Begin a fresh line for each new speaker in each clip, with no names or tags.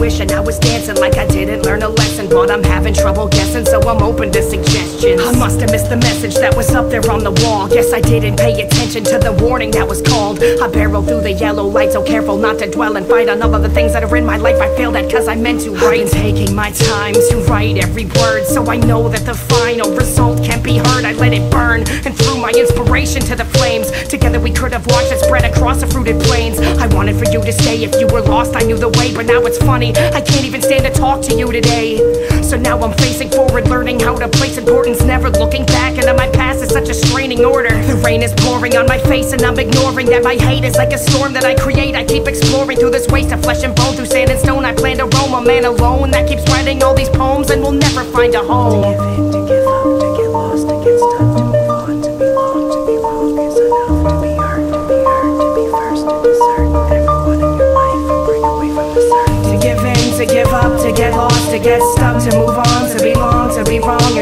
wishing I was dancing like I didn't learn a lesson. But I'm having trouble guessing, so I'm open to suggestions. I must have missed the message that was up there on the wall. Guess I didn't pay attention to the warning that was called. I barrel through the yellow light, so careful not to dwell and fight on all of the things that are in my life. I failed at cause I meant to write. I've been taking my time to write every word, so I know that the final result can't be heard. I let it burn and threw my inspiration to the flames. Together we could have watched it spread across the fruited plains. I wanted for you to stay if you were lost. I knew the way, but now it's funny. I can't even stand to talk to you today. So now I'm facing forward, learning how to place importance, never looking back. And my past is such a straining order. The rain is pouring on my face, and I'm ignoring that my hate is like a storm that I create. I keep exploring through this waste of flesh and bone, through sand and stone. I plan to roam a man alone that keeps writing all these poems and will never find a home.
To give in, to give up, to get lost, to get stuck,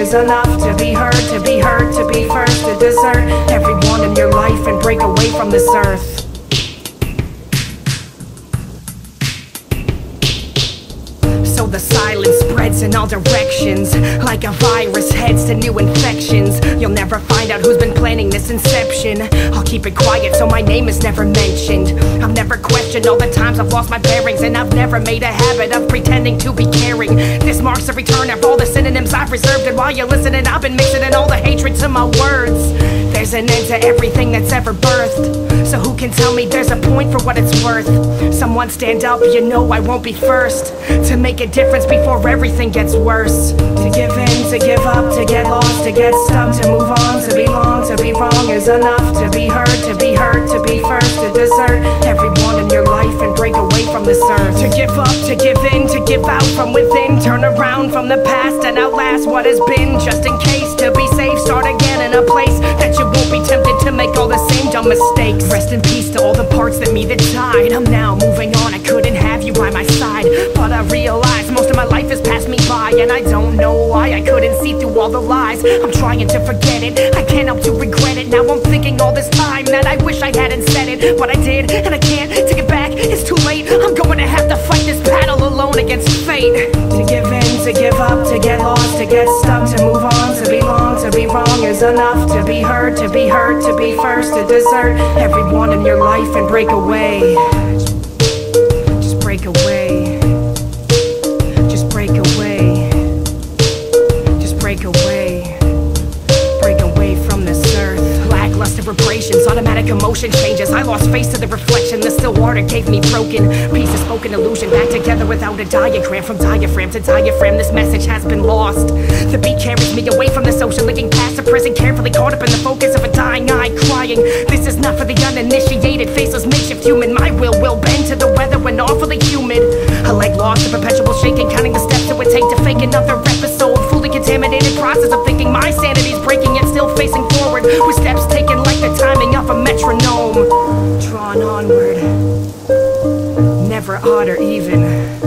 is enough. To be heard, to be heard, to be first, to desert everyone in your life and break away from
this earth. So the silence spreads in all directions Like a virus heads to new infections You'll never find out who's been planning this inception I'll keep it quiet so my name is never mentioned I've never questioned all the times I've lost my bearings And I've never made a habit of pretending to be caring This marks the return of all the while you're listening I've been mixing in all the hatred to my words. There's an end to everything that's ever birthed. So who can tell me there's a point for what it's worth? Someone stand up, you know I won't be first. To make a difference before everything gets worse. To give in, to give up, to get lost, to get stuck. To move on, to be long, to be wrong is enough. To be hurt, to be hurt, to be first To desert everyone in your life and break away from this earth. To give up, to give in, to give out from within. Turn around from the past and outlast what has been. Just in case, to be safe, start again in a place That you won't be tempted to make all the same dumb mistakes. Rest in peace to all the parts that me that died. I'm now moving on, I couldn't have you by my side. But I realize most of my life has passed me by And I don't know why I couldn't see through all the lies. I'm trying to forget it, I can't help to regret it. Now I'm thinking all this time that I wish I hadn't said it. But I did, and I can't take it back, it's too late. I'm going to have to fight this battle alone against fate. To give in, to give up, to get lost, to get stuck To move on, to be long, to be wrong is enough. To be hurt, to be hurt, to be first, to desert Everyone in your life and break away vibrations, automatic emotion changes. I lost face to the reflection, the still water gave me broken Pieces spoken illusion, back together without a diagram. From diaphragm to diaphragm, this message has been lost. The beat carries me away from this ocean Looking past the prison, carefully caught up in the focus of a dying eye Crying, this is not for the uninitiated Faceless makeshift human, my will will bend to the weather when awfully humid. A leg lost in perpetual shaking, counting the steps it would take to fake another episode. Fully contaminated process of thinking my sanity's breaking Yet still facing forward or even